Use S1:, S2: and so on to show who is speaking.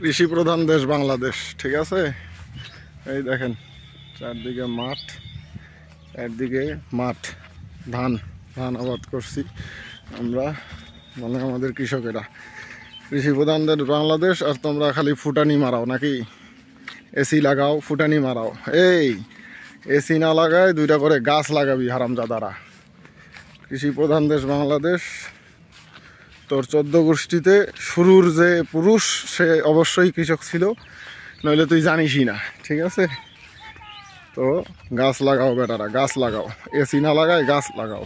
S1: কৃষি প্রধান দেশ বাংলাদেশ, ঠিক আছে? এই দেখেন, চারদিকে মাঠ চারদিকে মাঠ, ধান ধান আবাদ করছি আমরা মানে আমাদের কৃষকেরা। কৃষি প্রধান দেশ বাংলাদেশ, আর তোমরা খালি ফুটানি মারাও নাকি? এসি লাগাও, ফুটানি মারাও। এই এসি না লাগায় দুইটা করে গাছ লাগাবি হারামজাদারা। কৃষি প্রধান দেশ বাংলাদেশ তোর চোদ্দ গোষ্ঠীতে শুরুর যে পুরুষ, সে অবশ্যই কৃষক ছিল, নইলে তুই জানিসই না, ঠিক আছে? তো গাছ লাগাও বেটারা, গাছ লাগাও। এসি না লাগায় গাছ লাগাও।